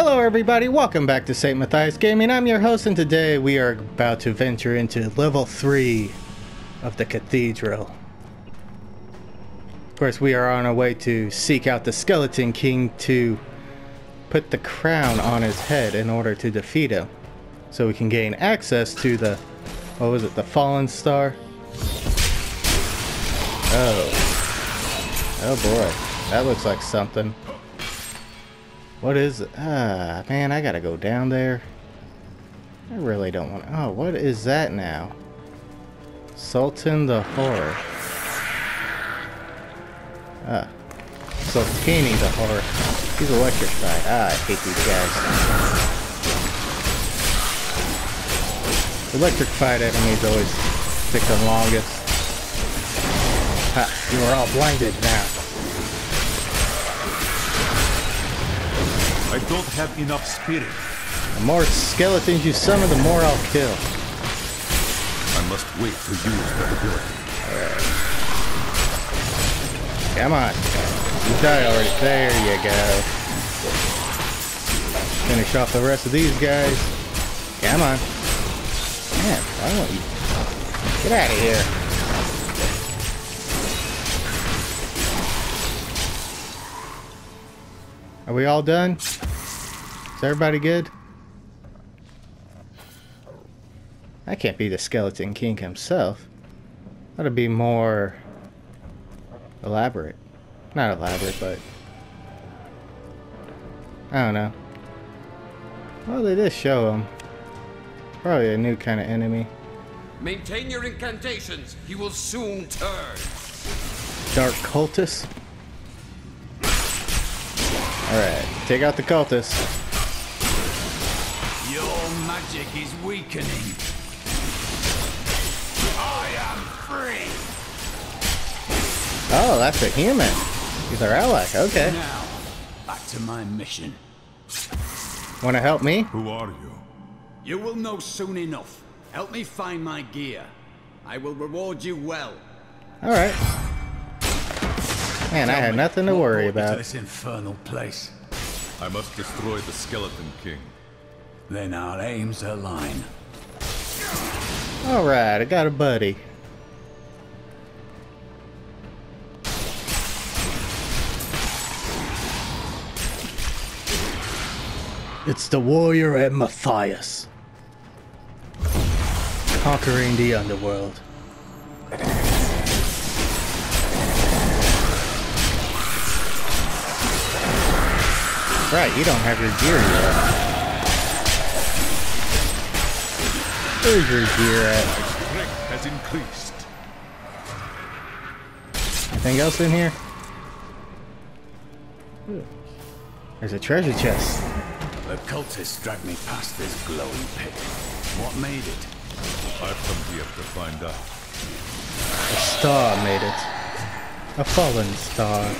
Hello, everybody. Welcome back to St. Matthias Gaming. I'm your host, and today we are about to venture into level 3 of the Cathedral. Of course, we are on our way to seek out the Skeleton King to put the crown on his head in order to defeat him. So we can gain access to the, what was it, the Fallen Star? Oh. Oh boy. That looks like something. What is? Ah, man, I gotta go down there. I really don't want Oh, what is that now? Sultan the Horror. Ah. Sultani the Horror. He's electrified. Ah, I hate these guys. Electrified enemies always stick the longest. Ha, you are all blinded now. Don't have enough spirit. The more skeletons you summon, the more I'll kill. I must wait for you to use that ability. Come on. You die already. There you go. Finish off the rest of these guys. Come on. Man, why won't you? Get out of here. Are we all done? Is everybody good? That can't be the Skeleton King himself. That'd be more elaborate. Not elaborate, but I don't know. Well, they did show him. Probably a new kind of enemy. Maintain your incantations. He will soon turn. Dark cultist. Alright, take out the cultist. Your magic is weakening. I am free. Oh, that's a human. He's our ally. Okay. Now, back to my mission. Wanna help me? Who are you? You will know soon enough. Help me find my gear. I will reward you well. Alright. Man, I Tell had me, nothing to worry about. To this infernal place. I must destroy the Skeleton King. Then our aims align. Alright, I got a buddy. It's the warrior and Matthias. Conquering the underworld. Right, you don't have your gear yet. Where's your gear at? Strength has increased. Anything else in here? Hmm. There's a treasure chest. The cultists dragged me past this glowing pit. What made it? I've come here to find out. A star made it. A fallen star.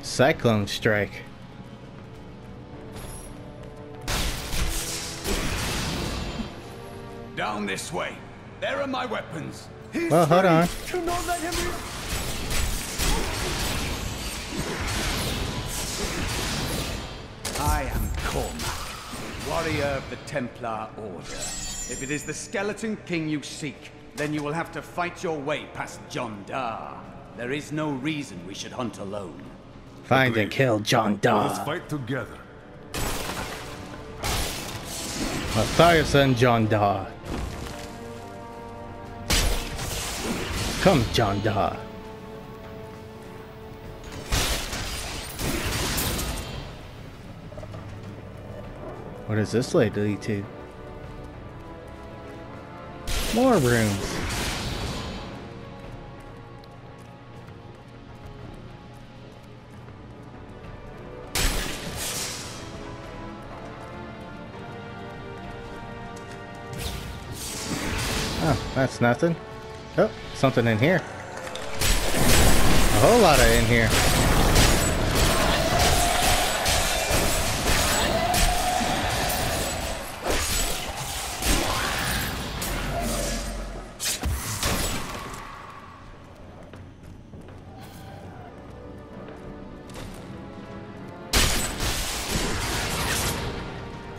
Cyclone strike. Down this way. There are my weapons. Well, hold on. Do not let him I am Kormac, warrior of the Templar Order. If it is the Skeleton King you seek, then you will have to fight your way past Jondar. There is no reason we should hunt alone. Find and kill John Let's fight together. Matthias and John Daw. Come, John Daw. What does this lead to? More rooms. Oh, that's nothing. Oh, something in here. A whole lot of in here.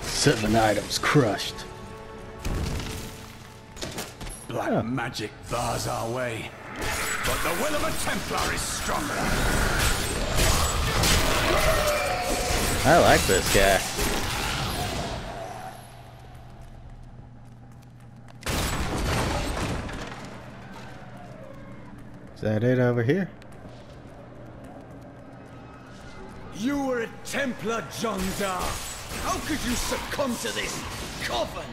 Seven items crushed. Black magic bars our way. But the will of a Templar is stronger. I like this guy. Is that it over here? You were a Templar, John Dar. How could you succumb to this coven?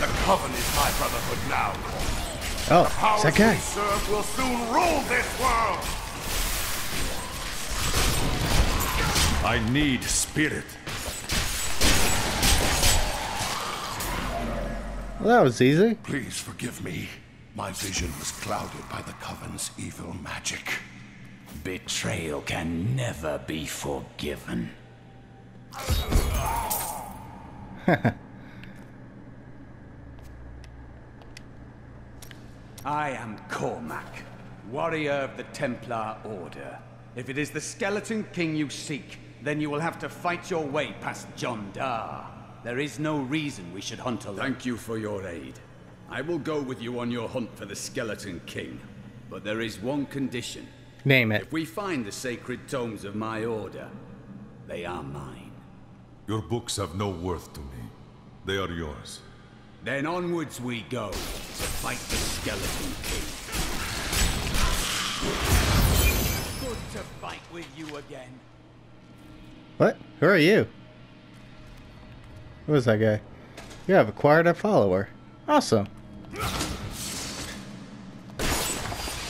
The Coven is my brotherhood now. Oh, it's Powers that guy. we serve will soon rule this world. I need spirit. Well, that was easy. Please forgive me. My vision was clouded by the Coven's evil magic. Betrayal can never be forgiven. I am Kormac, warrior of the Templar Order. If it is the Skeleton King you seek, then you will have to fight your way past Jondar. There is no reason we should hunt alone. Thank you for your aid. I will go with you on your hunt for the Skeleton King. But there is one condition. Name it. If we find the sacred tomes of my order, they are mine. Your books have no worth to me. They are yours. Then onwards we go to fight the Skeleton King. Good to fight with you again. What? Who are you? Who is that guy? You have acquired a follower. Awesome.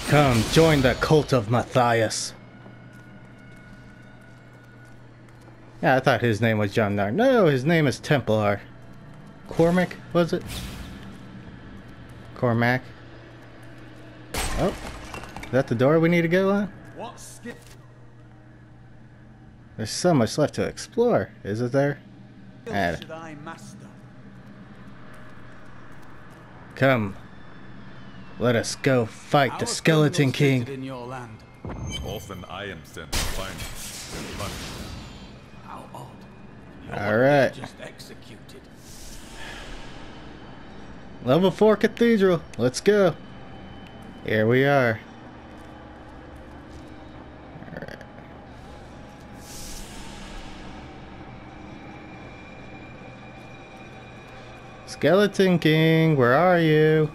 Come, join the cult of Matthias. Yeah, I thought his name was John Nar. No, his name is Templar. Kormac, was it? Kormac. Oh, is that the door we need to go on? What skip? There's so much left to explore, is it there? Should Come. Let us go fight the Skeleton King. In your land. Often I am sent to find and punish. How odd. All right. Just executed. Level 4 Cathedral. Let's go. Here we are. Skeleton King, where are you?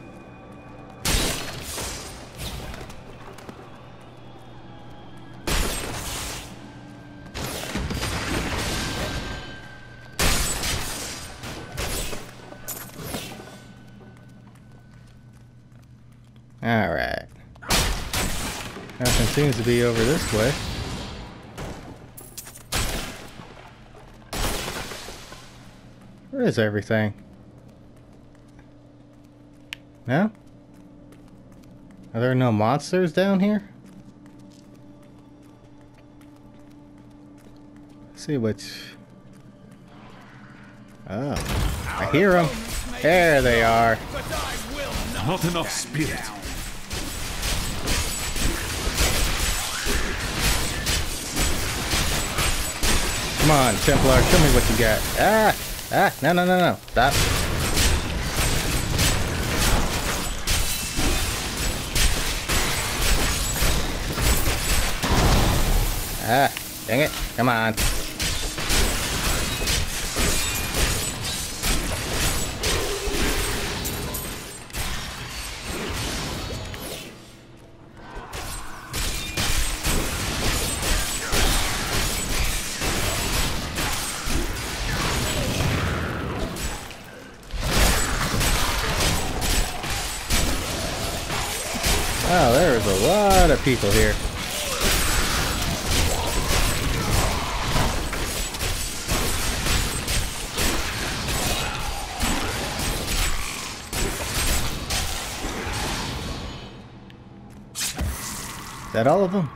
Seems to be over this way. Where is everything? No? Are there no monsters down here? see which. Oh. I hear them. There they are. Not enough spirit. Come on, Templar, show me what you got. Ah! Ah! No, no, no, no. Stop. Ah! Dang it. Come on. There's a lot of people here. Is that all of them?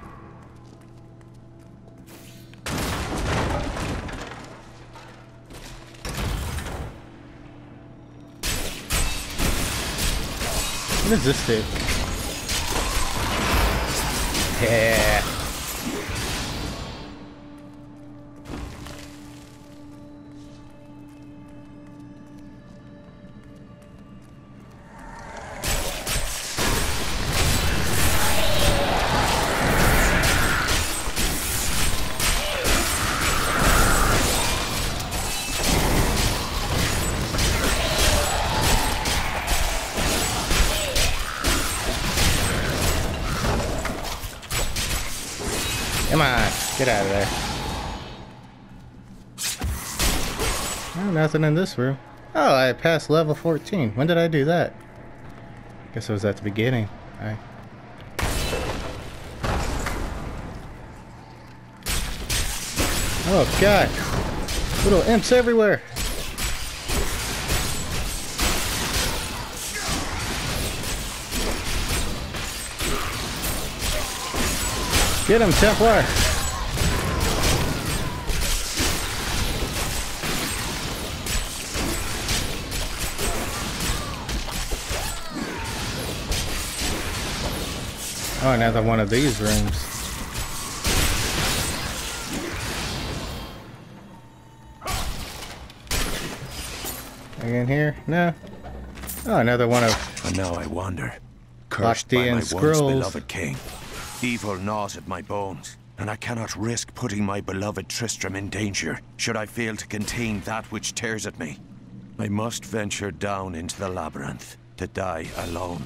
What does this do? Yeah. Come get out of there. Nothing in this room. Oh, I passed level 14. When did I do that? Guess it was at the beginning. I... Oh god! Little imps everywhere! Get him, Templar! Oh, another one of these rooms. Again here? No. Oh, another one of. And now I wander, cursed by my once beloved king. Evil gnaws at my bones, and I cannot risk putting my beloved Tristram in danger should I fail to contain that which tears at me. I must venture down into the labyrinth to die alone.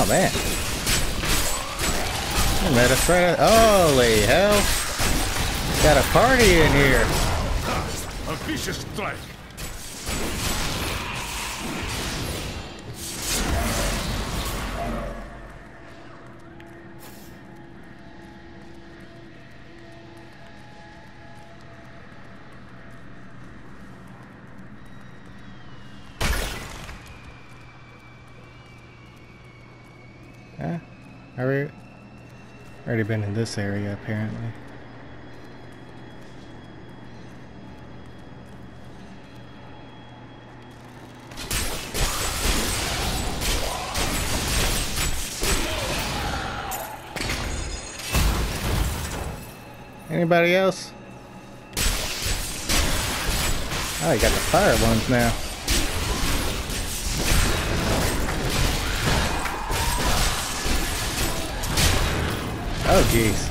Oh man. Metafreda. Holy hell. Got a party in here. A vicious strike. Are we Already been in this area apparently. Anybody else? Oh, you got the fire ones now. Oh, jeez.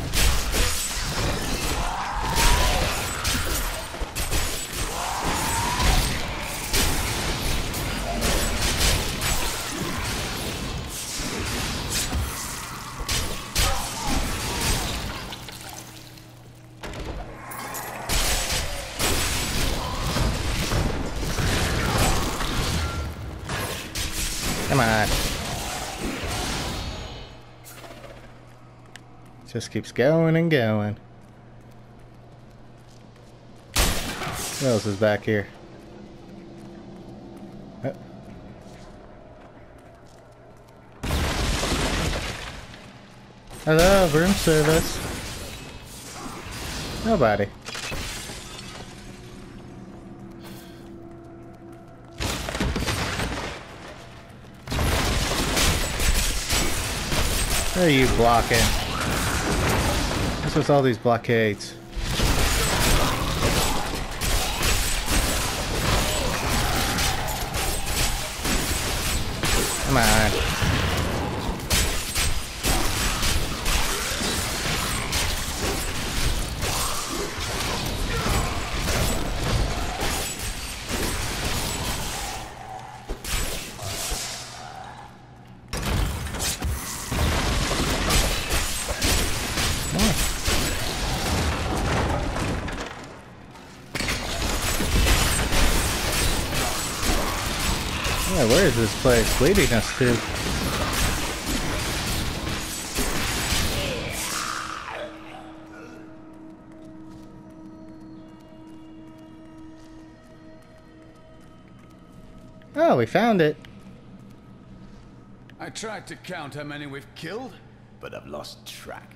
Come on. Just keeps going and going. What else is back here? Uh. Hello, room service. Nobody. What are you blocking? With all these blockades? Come on. Where is this place leading us to? Oh, we found it. I tried to count how many we've killed, but I've lost track.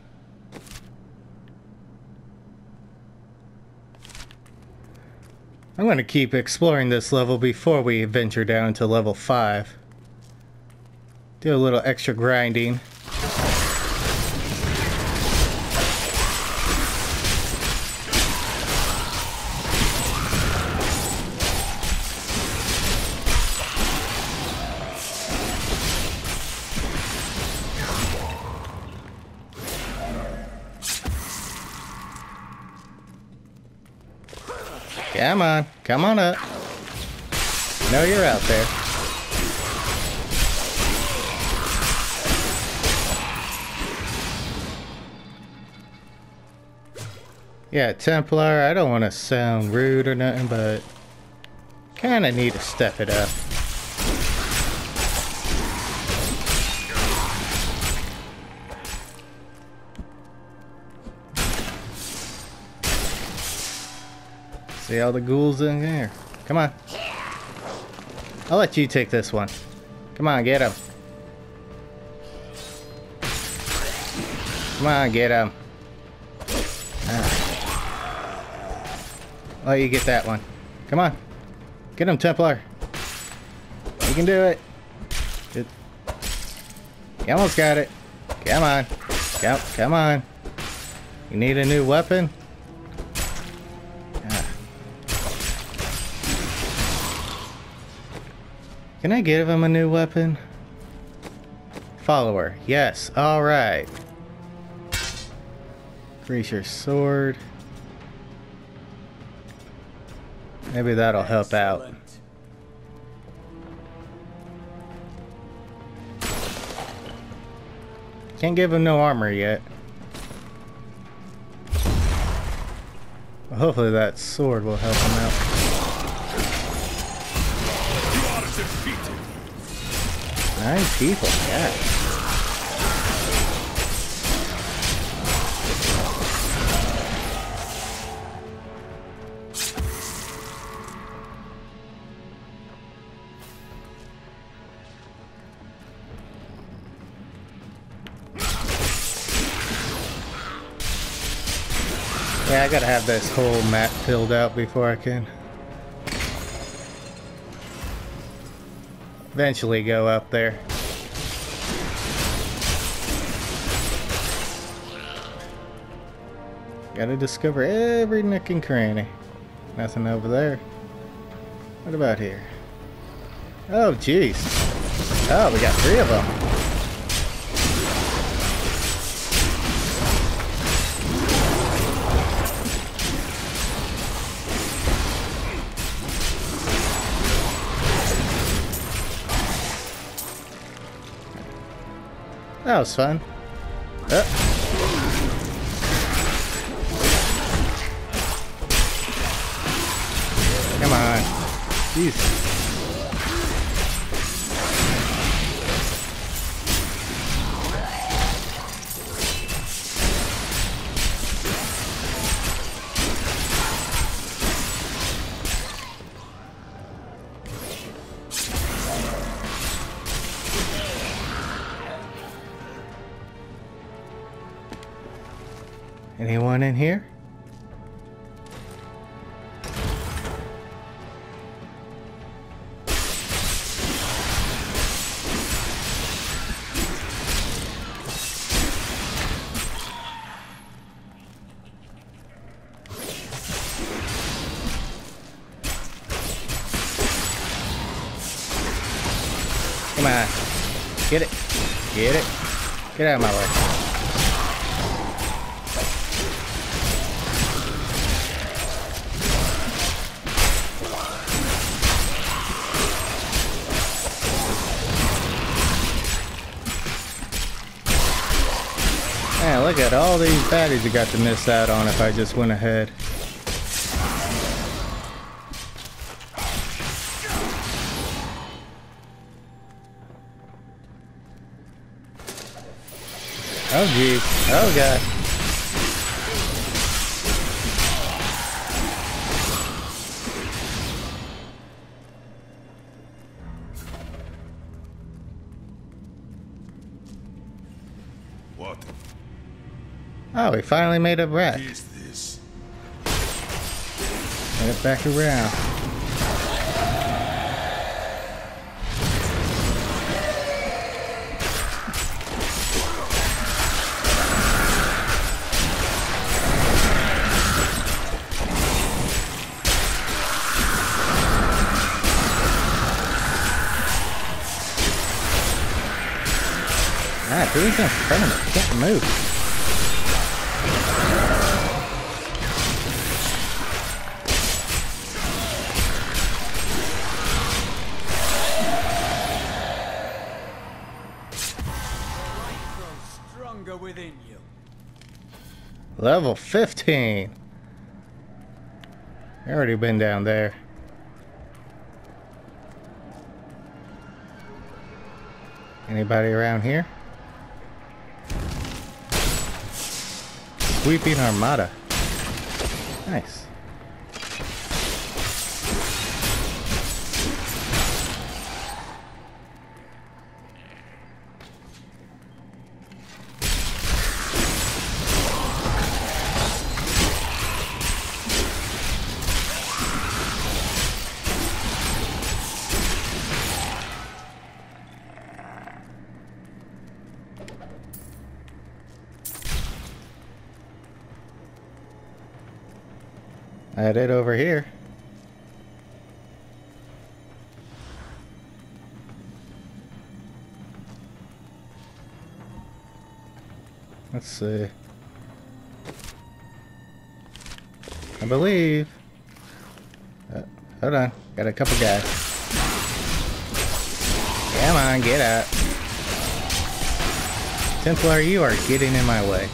I'm going to keep exploring this level before we venture down to level 5. Do a little extra grinding. Come on. Come on up. know you're out there. Yeah, Templar, I don't want to sound rude or nothing, but kind of need to step it up. See all the ghouls in there. Come on. I'll let you take this one. Come on, get him. Come on, get him. Oh, you get that one. Come on. Get him, Templar. You can do it. Good. You almost got it. Come on. Come, come on. You need a new weapon? Can I give him a new weapon? Follower. Yes. Alright. Increase your sword. Maybe that'll help out. Can't give him no armor yet. hopefully that sword will help him out. People, yeah. Yeah, I gotta have this whole map filled out before I can eventually go up there. Gotta discover every nook and cranny. Nothing over there. What about here? Oh, jeez. Oh, we got three of them. That was fun. Uh. Come on. Jeez. Get out of my way. Man, look at all these baddies you got to miss out on if I just went ahead. Oh geez. Oh god. What? Oh, we finally made a wreck. Is this? Get it back around. Who is in front of me? Can't move. Level 15. I already been down there. Anybody around here? Sweeping Armada. Nice. Let's see. I believe. Uh, hold on. Got a couple guys. Come on, get out. Templar, you are getting in my way.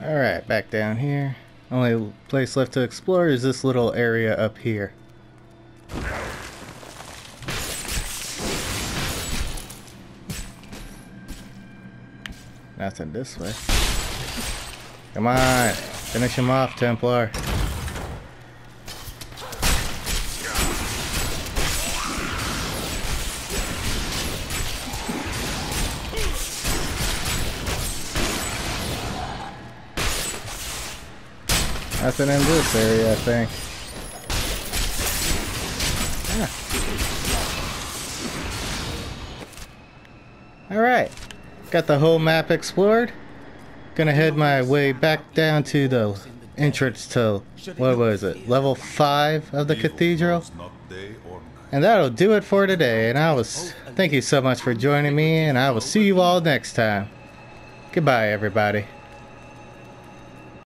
Alright, back down here. Only place left to explore is this little area up here. Nothing this way. Come on, finish him off, Templar. Nothing in this area, I think. Yeah. Alright. Got the whole map explored. Gonna head my way back down to the entrance to, what was it, level 5 of the cathedral. And that'll do it for today. And I was, thank you so much for joining me, and I will see you all next time. Goodbye, everybody.